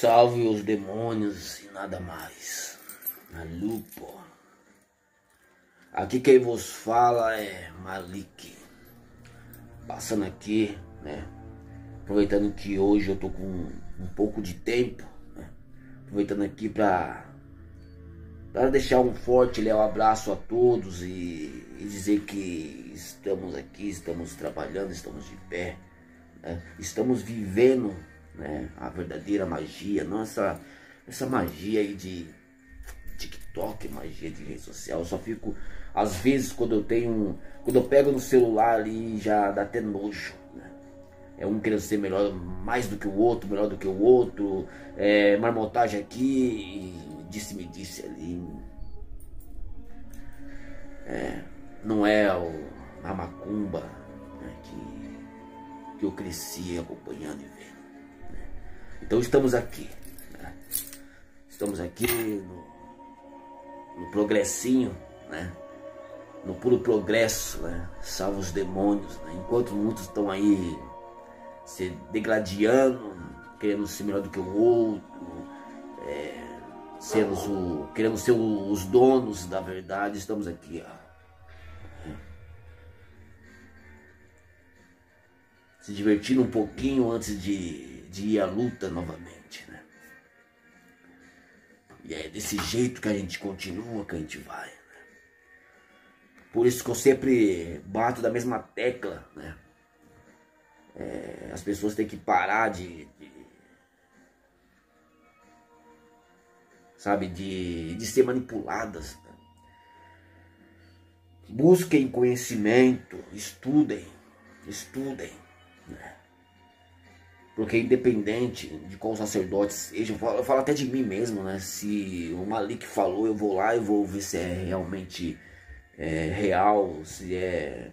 Salve os demônios e nada mais. A lupo. Aqui quem vos fala é Malik. Passando aqui, né? Aproveitando que hoje eu tô com um pouco de tempo, né? Aproveitando aqui pra, pra deixar um forte leal abraço a todos e, e dizer que estamos aqui, estamos trabalhando, estamos de pé, né? Estamos vivendo né? A verdadeira magia, não essa, essa magia aí de TikTok, magia de rede social. Eu só fico, às vezes, quando eu tenho, quando eu pego no celular ali, já dá até nojo, né? É um querendo ser melhor, mais do que o outro, melhor do que o outro, é, marmotagem aqui, disse-me disse ali. É, não é o, a macumba né, que, que eu cresci acompanhando e vendo. Então estamos aqui. Né? Estamos aqui no, no progressinho, né? no puro progresso, né? salva os demônios. Né? Enquanto muitos estão aí se degladiando, querendo ser melhor do que o outro, é, sendo o, ser os donos da verdade, estamos aqui. Ó. Se divertindo um pouquinho antes de de ir à luta novamente, né? E é desse jeito que a gente continua, que a gente vai. Né? Por isso que eu sempre bato da mesma tecla, né? É, as pessoas têm que parar de, de sabe, de, de ser manipuladas. Né? Busquem conhecimento, estudem, estudem. Porque independente de qual sacerdote seja, eu falo, eu falo, até de mim mesmo, né? Se o Malik falou, eu vou lá e vou ver se é realmente é, real, se é.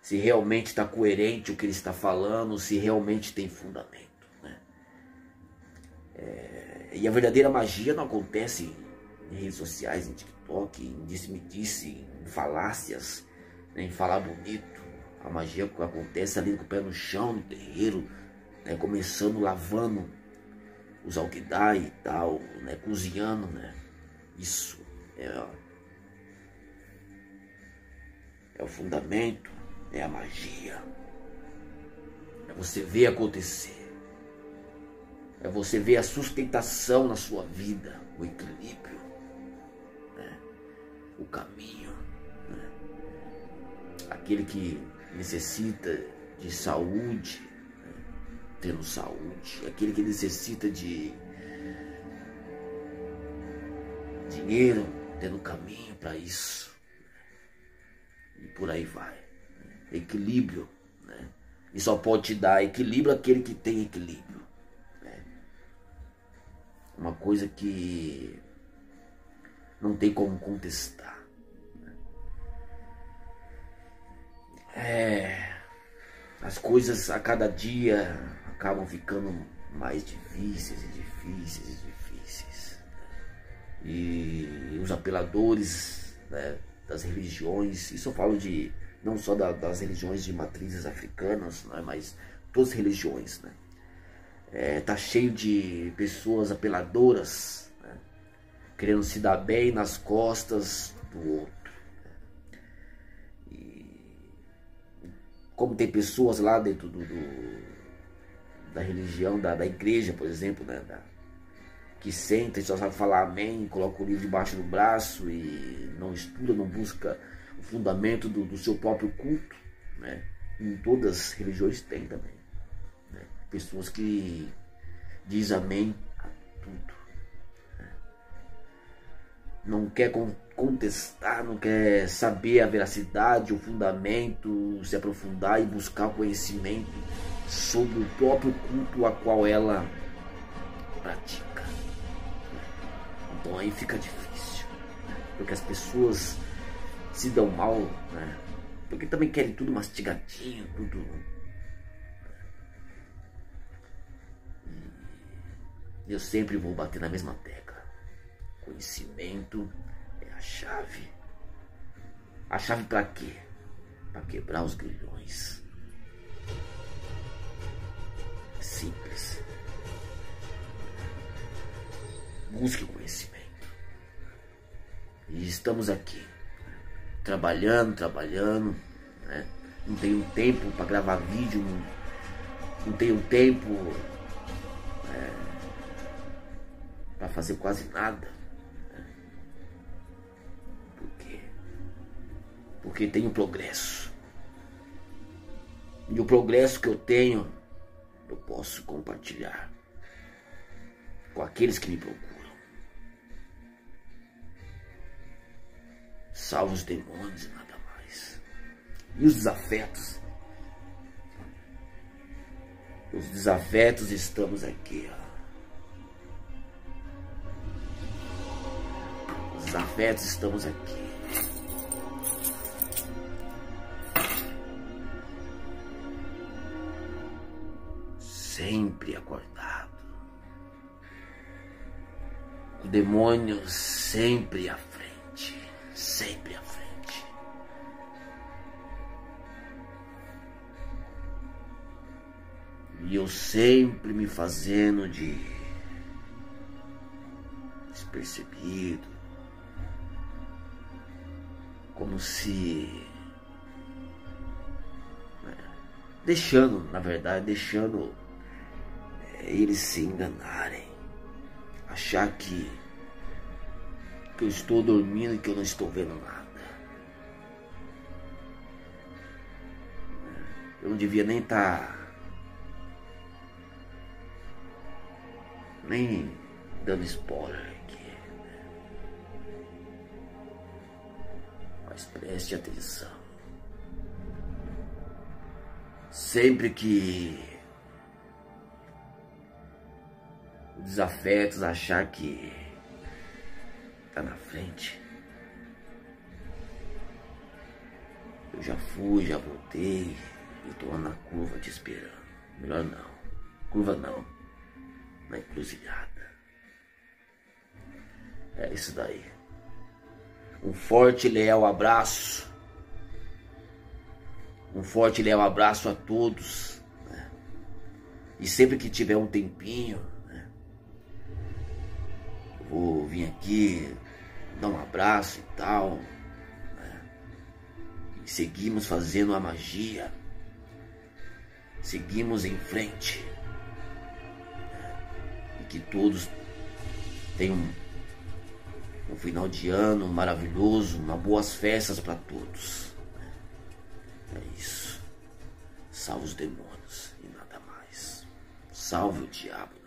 Se realmente está coerente o que ele está falando, se realmente tem fundamento. Né? É, e a verdadeira magia não acontece em redes sociais, em TikTok, em disse-me-disse, em falácias, né? em falar bonito a magia acontece ali com o pé no chão, no terreiro, né, começando lavando os alquidai e tal, né, cozinhando, né. Isso é, é o fundamento, é a magia. É você ver acontecer. É você ver a sustentação na sua vida, o equilíbrio, né, o caminho. Né. Aquele que necessita de saúde, né? tendo saúde, aquele que necessita de dinheiro, tendo caminho para isso. E por aí vai. Né? Equilíbrio. Né? E só pode te dar equilíbrio aquele que tem equilíbrio. Né? Uma coisa que não tem como contestar. É, as coisas a cada dia acabam ficando mais difíceis e difíceis e difíceis. E os apeladores né, das religiões, isso eu falo de não só da, das religiões de matrizes africanas, né, mas todas as religiões, né? É, tá cheio de pessoas apeladoras, né, querendo se dar bem nas costas do outro. Como tem pessoas lá dentro do, do da religião, da, da igreja, por exemplo, né, da, que senta e só sabe falar amém, coloca o livro debaixo do braço e não estuda, não busca o fundamento do, do seu próprio culto. Né? Em todas as religiões tem também. Né? Pessoas que diz amém a tudo. Né? Não quer contestar, não quer saber a veracidade, o fundamento, se aprofundar e buscar conhecimento sobre o próprio culto a qual ela pratica. Então aí fica difícil, porque as pessoas se dão mal, né? porque também querem tudo mastigadinho, tudo. Eu sempre vou bater na mesma tecla. Conhecimento chave. A chave para quê? Para quebrar os grilhões. Simples. Busque conhecimento. E estamos aqui, trabalhando, trabalhando. Né? Não tenho tempo para gravar vídeo, não, não tenho tempo é, para fazer quase nada. Porque tenho progresso. E o progresso que eu tenho, eu posso compartilhar com aqueles que me procuram. Salva os demônios e nada mais. E os desafetos? Os desafetos estamos aqui, ó. Os desafetos estamos aqui. Sempre acordado. O demônio sempre à frente. Sempre à frente. E eu sempre me fazendo de despercebido. Como se. Né, deixando, na verdade, deixando é, eles se enganarem achar que, que eu estou dormindo e que eu não estou vendo nada. Eu não devia nem estar. Tá, nem dando spoiler aqui. Mas preste atenção. Sempre que desafetos, achar que tá na frente. Eu já fui, já voltei e tô lá na curva te esperando. Melhor não. Curva não. Na encruzilhada. É isso daí. Um forte e leal abraço. Um forte e leal abraço a todos. Né? E sempre que tiver um tempinho, vou vir aqui dar um abraço e tal. Né? E seguimos fazendo a magia. Seguimos em frente. Né? E que todos tenham um, um final de ano maravilhoso, uma boas festas para todos. Né? É isso. Salve os demônios e nada mais. Salve o diabo.